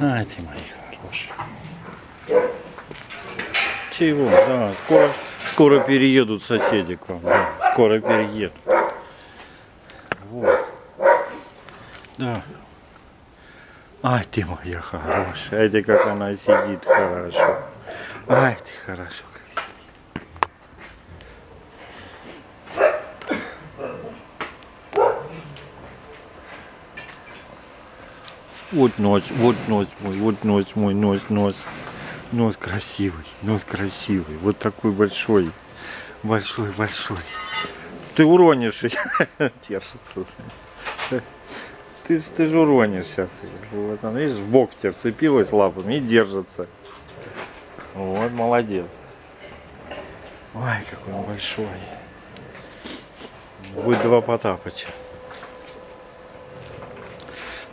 Ай ты мои хорошие. Чего? Да, скоро, скоро переедут соседи к вам. Да, скоро переедут. Вот. Да. Ай ты моя хорошая. Ай ты как она сидит хорошо. Ай ты хорошо как сидит. Вот нос, вот нос мой, вот нос мой, нос, нос. Нос красивый, нос красивый. Вот такой большой. Большой, большой. Ты уронишь ее. Держится. Ты, ты же уронишь сейчас. Вот она, видишь, в бок тебе вцепилась лапами и держится. Вот, молодец. Ой, какой он большой. Будет два Потапыча.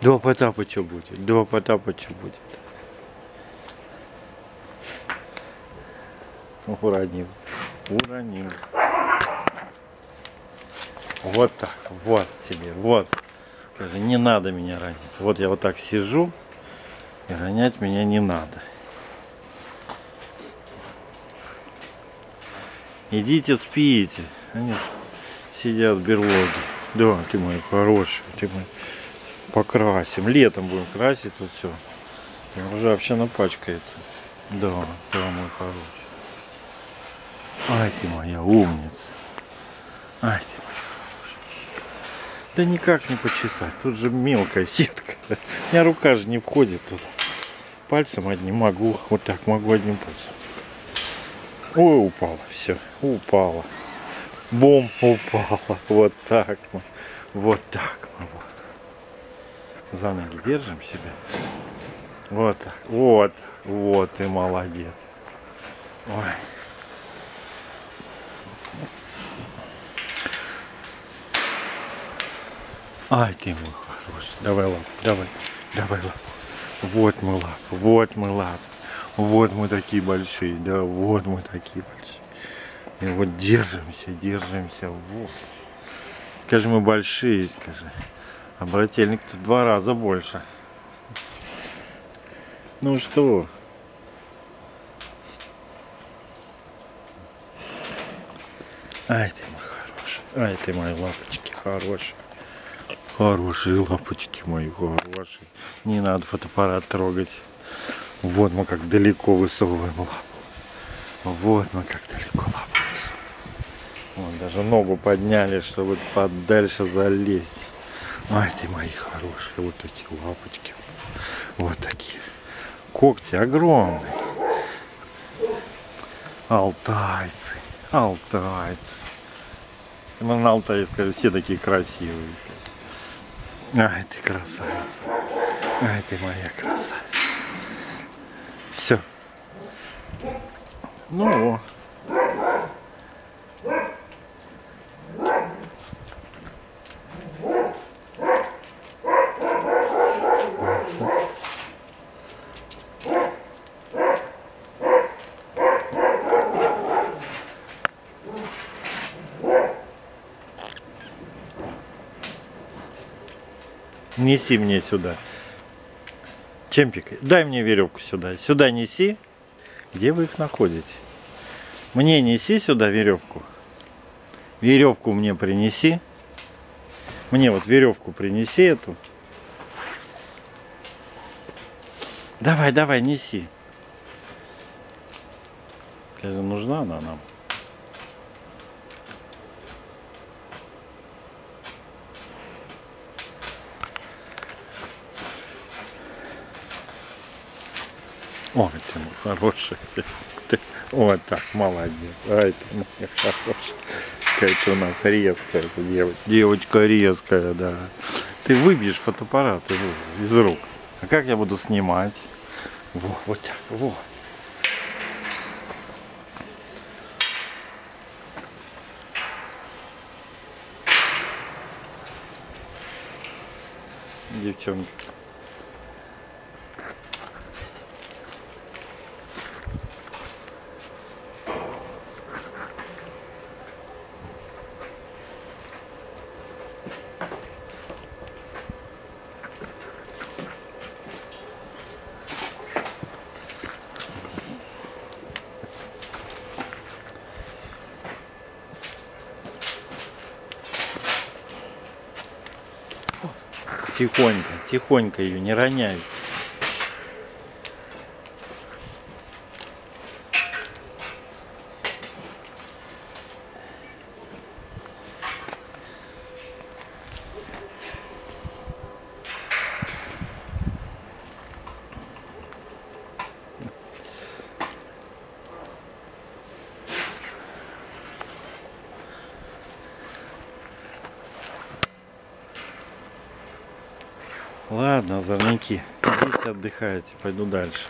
Два Потапыча будет. Два Потапыча будет. Уронил. Уронил. Вот так. Вот тебе. Вот. Не надо меня ронять. Вот я вот так сижу, и ронять меня не надо. Идите спите. Они сидят в берлоге. Да, ты мой хороший, ты мой. Покрасим. Летом будем красить тут все. Уже вообще напачкается. Да, да, мой хороший. Ай ты моя умница. Ай ты моя хорошая. Да никак не почесать. Тут же мелкая сетка. У меня рука же не входит туда. Пальцем одним могу. Вот так могу одним пальцем. Ой, упала. Все. Упала. Бом, упала. Вот так мы. Вот так мы. За ноги держим себя. Вот. Вот. Вот ты молодец. Ой. Ай, ты мой хороший. Давай лапу, давай, давай лапу. Вот мы лапу, вот мы лапу. Вот мы такие большие, да, вот мы такие большие. И вот держимся, держимся, вот. Скажи, мы большие, скажи. А брательник-то в два раза больше. Ну что? Ай ты мой хороший. Ай ты мои лапочки хорошие. Хорошие лапочки мои, хорошие. Не надо фотоаппарат трогать. Вот мы как далеко высовываем лапу. Вот мы как далеко лапу высовываем. Вон даже ногу подняли, чтобы подальше залезть. Ай ты мои хорошие, вот такие лапочки. Вот такие. Когти огромные. Алтайцы. Алтайцы. Мы на Алтае, скажем, все такие красивые. Ай, ты красавица. Ай, ты моя красавица. Все. Ну, неси мне сюда. Чемпик, дай мне веревку сюда. Сюда неси. Где вы их находите? Мне неси сюда веревку. Веревку мне принеси. Мне вот веревку принеси эту. Давай, давай, неси. Нужна она нам? Ой, ты мой хороший. Вот так, молодец. Ай, ты моя хорошая. Какая-то у нас резкая эта девочка. Девочка резкая, да. Ты выбьешь фотоаппарат из рук. А как я буду снимать? Во, вот так, вот. Девчонки. Тихонько, тихонько ее, не роняй. Ладно, озорники, идите отдыхайте, пойду дальше.